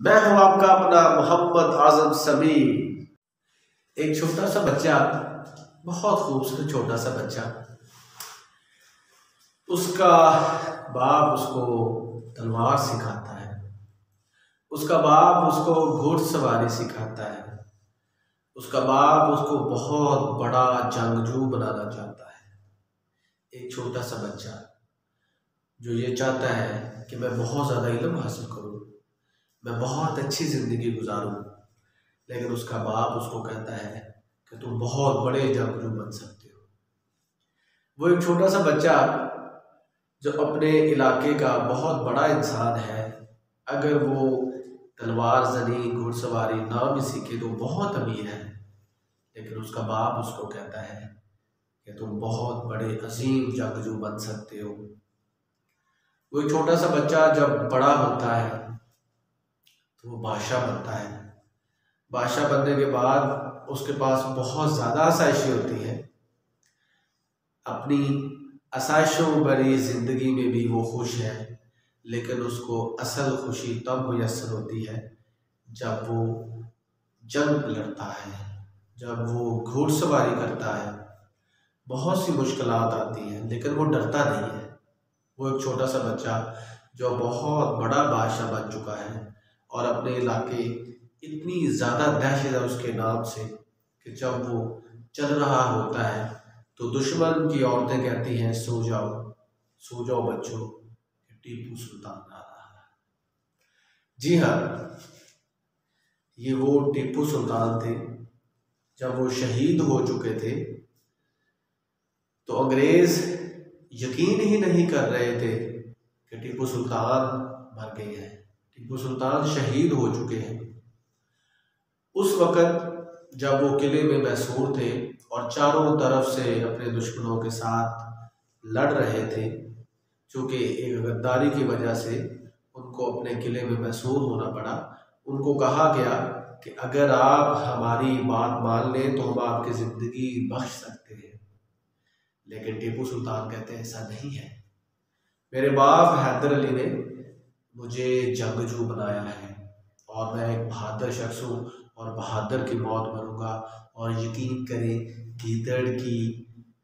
मैं हूँ आपका अपना मोहम्मद आज़म समी एक छोटा सा बच्चा, बहुत खूबसूरत छोटा सा बच्चा। उसका बाप उसको तलवार सिखाता है। उसका बाप उसको घुड़सवारी सिखाता है। उसका बाप उसको बहुत बड़ा जंगजू बनाना चाहता है। एक छोटा सा बच्चा, जो ये चाहता है कि मैं बहुत ज़्यादा इलम हासिल करूँ। मैं बहुत अच्छी ज़िंदगी गुजारूँ। लेकिन उसका बाप उसको कहता है कि तुम बहुत बड़े जंगजू बन सकते हो। वो एक छोटा सा बच्चा जो अपने इलाके का बहुत बड़ा इंसान है, अगर वो तलवार जनी घुड़सवारी ना भी सीखे तो बहुत अमीर है। लेकिन उसका बाप उसको कहता है कि तुम बहुत बड़े अजीम जंगजू बन सकते हो। वो छोटा सा बच्चा जब बड़ा होता है वो बादशाह बनता है। बादशाह बनने के बाद उसके पास बहुत ज़्यादा आसाइशें होती हैं। अपनी आसाइशों भरी ज़िंदगी में भी वो खुश है, लेकिन उसको असल खुशी तब मैसर होती है जब वो जंग लड़ता है, जब वो घुड़सवारी करता है। बहुत सी मुश्किल आती हैं, लेकिन वो डरता नहीं है। वो एक छोटा सा बच्चा जो बहुत बड़ा बादशाह बन चुका है। और अपने इलाके इतनी ज़्यादा दहशत है उसके नाम से कि जब वो चल रहा होता है तो दुश्मन की औरतें कहती हैं, सो जाओ सो जाओ बच्चों टीपू सुल्तान आ रहा है। जी हाँ ये वो टीपू सुल्तान थे, जब वो शहीद हो चुके थे तो अंग्रेज़ यकीन ही नहीं कर रहे थे कि टीपू सुल्तान मर गए हैं। टीपू सुल्तान शहीद हो चुके हैं। उस वक़्त जब वो किले में मैसूर थे और चारों तरफ़ से अपने दुश्मनों के साथ लड़ रहे थे, चूँकि एक गद्दारी की वजह से उनको अपने किले में मैसूर होना पड़ा, उनको कहा गया कि अगर आप हमारी बात मान लें तो हम आपकी ज़िंदगी बख्श सकते हैं। लेकिन टीपू सुल्तान कहते हैं, ऐसा नहीं है। मेरे बाप हैदर अली ने मुझे जंगजू बनाया है और मैं एक बहादुर शख्स हूँ और बहादुर की मौत मरूँगा और यकीन करें गीदड़ की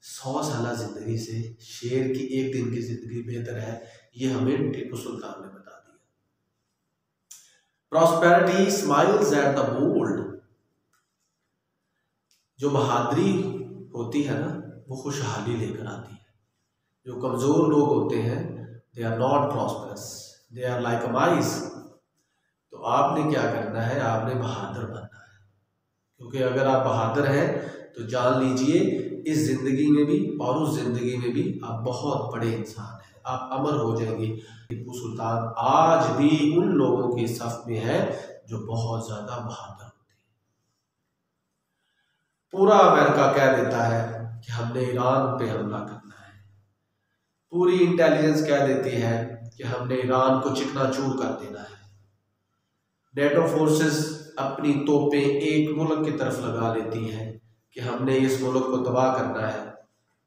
सौ साल ज़िंदगी से शेर की एक दिन की ज़िंदगी बेहतर है। ये हमें टीपू सुल्तान ने बता दिया। Prosperity smiles at the bold जो बहादुरी होती है ना, वो खुशहाली लेकर आती है। जो कमज़ोर लोग होते हैं they are not prosperous they are like अमाइस तो आपने क्या करना है? आपने बहादुर बनना है। क्योंकि अगर आप बहादुर हैं तो जान लीजिए, इस ज़िंदगी में भी और उस ज़िंदगी में भी आप बहुत बड़े इंसान हैं। आप अमर हो जाएँगे। टीपू सुल्तान आज भी उन लोगों के सफ में है जो बहुत ज़्यादा बहादुर होते हैं। पूरा अमेरिका कह देता है कि हमने ईरान पे हमला करना है। पूरी इंटेलिजेंस कह देती है कि हमने ईरान को चिकना चूर कर देना है। नेटो फोर्सेस अपनी तोपें एक मुल्क की तरफ़ लगा लेती हैं कि हमने इस मुल्क को तबाह करना है।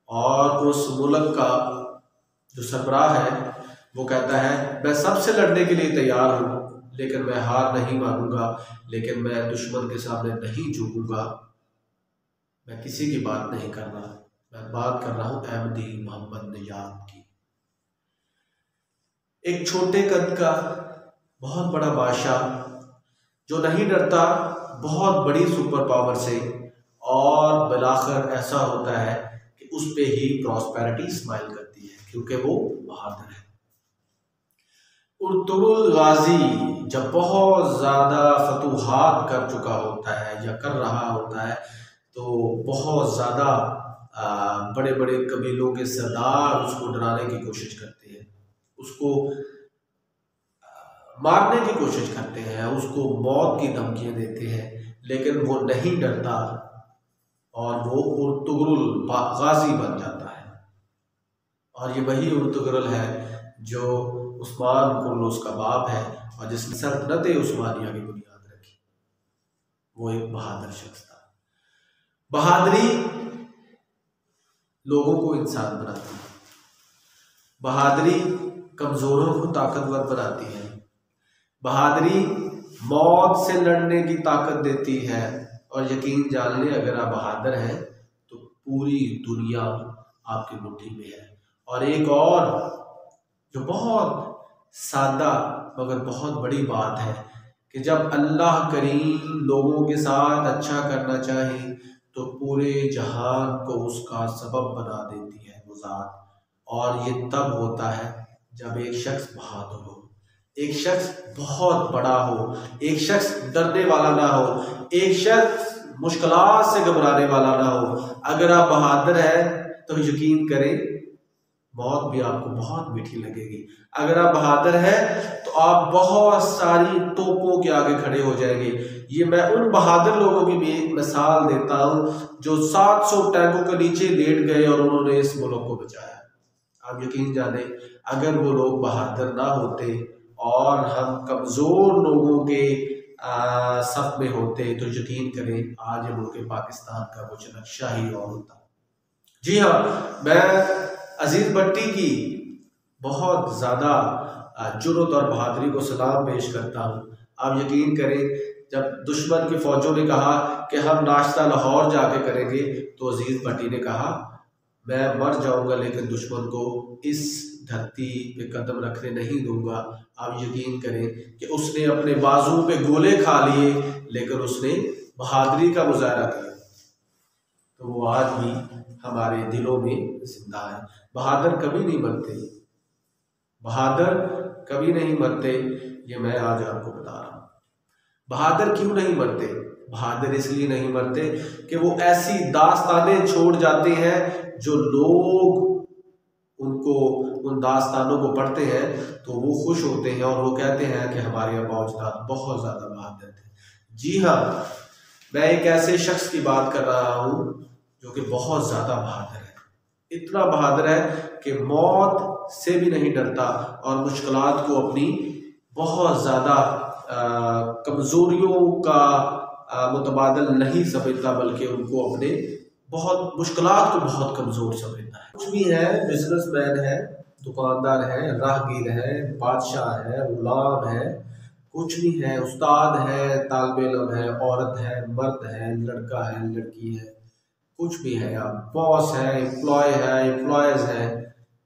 और उस मुल्क का जो सरबराह है, वो कहता है, मैं सबसे लड़ने के लिए तैयार हूँ, लेकिन मैं हार नहीं मानूँगा, लेकिन मैं दुश्मन के सामने नहीं झुकूँगा। मैं किसी की बात नहीं कर रहा, मैं बात कर रहा हूँ अहमदी मोहम्मद निजात की। एक छोटे कद का बहुत बड़ा बादशाह, जो नहीं डरता, बहुत बड़ी सुपर पावर से, और बिलाखर ऐसा होता है कि उस पर ही प्रॉस्पेरिटी स्माइल करती है, क्योंकि वो बहादुर है। उर्तुल गाजी जब बहुत ज़्यादा फतूहत कर चुका होता है या कर रहा होता है तो बहुत ज़्यादा बड़े बड़े कबीलों के सरदार उसको डराने की कोशिश करते हैं। उसको मारने की कोशिश करते हैं, उसको मौत की धमकियाँ देते हैं, लेकिन वो नहीं डरता और वो उर्तुगरुल गाजी बन जाता है। और ये वही उर्तुगरुल है जो उस्मान कुल उसका बाप है और जिसने सल्तनत उस्मानिया की बुनियाद रखी। वो एक बहादुर शख्स था। बहादुरी लोगों को इंसान बनाती है। बहादुरी कमज़ोरों को ताकतवर बनाती है। बहादुरी मौत से लड़ने की ताकत देती है। और यकीन जान लें, अगर आप बहादुर हैं तो पूरी दुनिया आपकी मुट्ठी में है। और एक और जो बहुत सादा मगर बहुत बड़ी बात है कि जब अल्लाह करीम लोगों के साथ अच्छा करना चाहे तो पूरे जहान को उसका सबब बना देती है वो और ये तब होता है जब एक शख्स बहादुर हो, एक शख्स बहुत बड़ा हो, एक शख्स डरने वाला ना हो, एक शख्स मुश्किल से घबराने वाला ना हो, अगर आप बहादुर है तो यकीन करें, मौत भी आपको बहुत मीठी लगेगी। अगर आप बहादुर हैं तो आप बहुत सारी तोपों के आगे खड़े हो जाएँगे। ये मैं उन बहादुर लोगों की भी एक मिसाल देता हूँ, जो 700 टैंकों के नीचे लेट गए और उन्होंने इस मुल्क को बचाया। आप यकीन जाने, अगर वो लोग बहादुर ना होते और हम कमज़ोर लोगों के सफ में होते तो यकीन करें, आज मुल्क पाकिस्तान का कुछ नक्शा ही और होता। जी हाँ मैं अज़ीज़ भट्टी की बहुत ज़्यादा जुरत और बहादरी को सलाम पेश करता हूँ। आप यकीन करें, जब दुश्मन की फौजों ने कहा कि हम नाश्ता लाहौर जाके करेंगे तो अज़ीज़ भट्टी ने कहा मैं मर जाऊँगा, लेकिन दुश्मन को इस धरती पे कदम रखने नहीं दूँगा। आप यकीन करें कि उसने अपने बाजू पे गोले खा लिए, लेकिन उसने बहादरी का मुजाहरा किया। तो वो आज भी हमारे दिलों में ज़िंदा है। बहादुर कभी नहीं मरते। बहादुर कभी नहीं मरते, ये मैं आज आपको बता रहा हूँ। बहादुर क्यों नहीं मरते? बहादुर इसलिए नहीं मरते कि वो ऐसी दास्तानें छोड़ जाते हैं जो लोग उनको, उन दास्तानों को पढ़ते हैं तो वो खुश होते हैं और वो कहते हैं कि हमारे अबा अजदाद बहुत ज़्यादा बहादुर थे। जी हाँ मैं एक ऐसे शख्स की बात कर रहा हूँ जो कि बहुत ज़्यादा बहादुर है। इतना बहादुर है कि मौत से भी नहीं डरता और मुश्किल को अपनी बहुत ज़्यादा कमज़ोरियों का मुतबादल नहीं समझता, बल्कि उनको अपने बहुत मुश्किल को बहुत कमज़ोर समझता है। कुछ भी है बिजनेसमैन है, दुकानदार है, राहगीर है, बादशाह है, गुलाम है, कुछ भी है, उस्ताद है, तालब इलम है, औरत है, मर्द है, लड़का है, लड़की है, कुछ भी है। आप बॉस है एम्प्लॉय है एम्प्लॉयज़ है,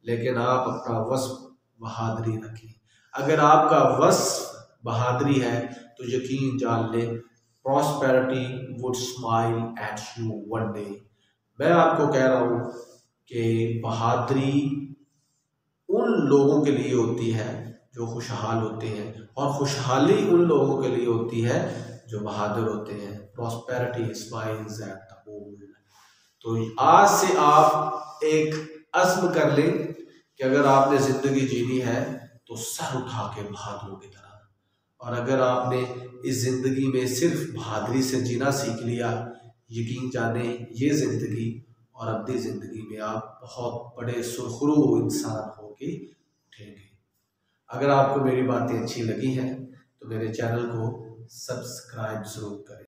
लेकिन आप अपना वस्फ बहादरी रखें। अगर आपका वस्फ बहादरी है तो यकीन जान ले prosperity would smile at you one day मैं आपको कह रहा हूँ कि बहादरी उन लोगों के लिए होती है जो खुशहाल होते हैं और खुशहाली उन लोगों के लिए होती है जो बहादुर होते हैं। Prosperity smiles at the old तो आज से आप एक अज़्म कर लें कि अगर आपने ज़िंदगी जीनी है तो सर उठा के बहादुरों की तरह और अगर आपने इस ज़िंदगी में सिर्फ़ बहादरी से जीना सीख लिया, यकीन जाने ये ज़िंदगी और अपनी ज़िंदगी में आप बहुत बड़े सुरखरू इंसान हो के उठेंगे। अगर आपको मेरी बातें अच्छी लगी हैं तो मेरे चैनल को सब्सक्राइब ज़रूर करें।